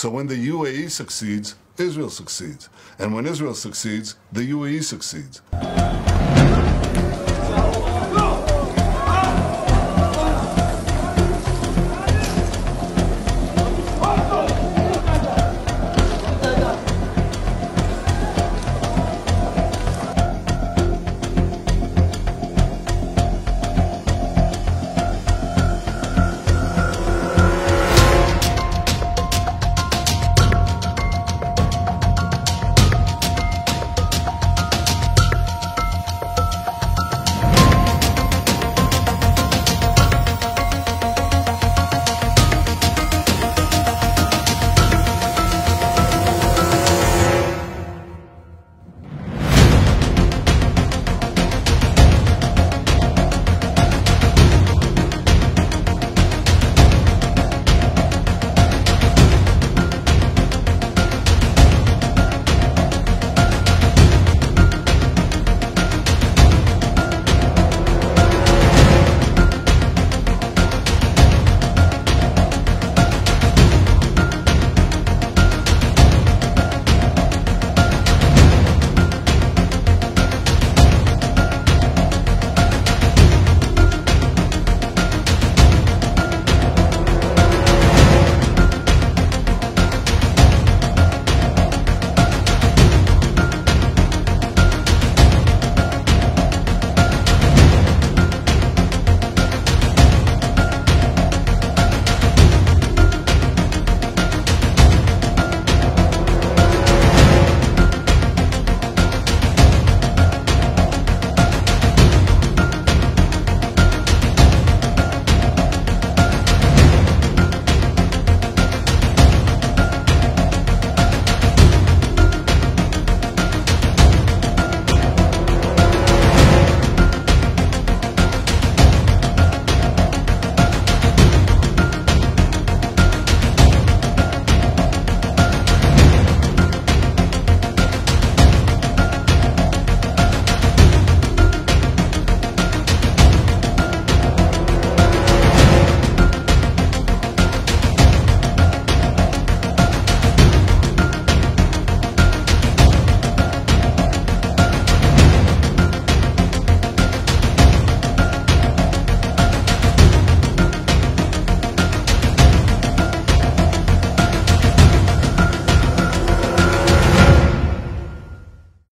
So when the UAE succeeds, Israel succeeds. And when Israel succeeds, the UAE succeeds.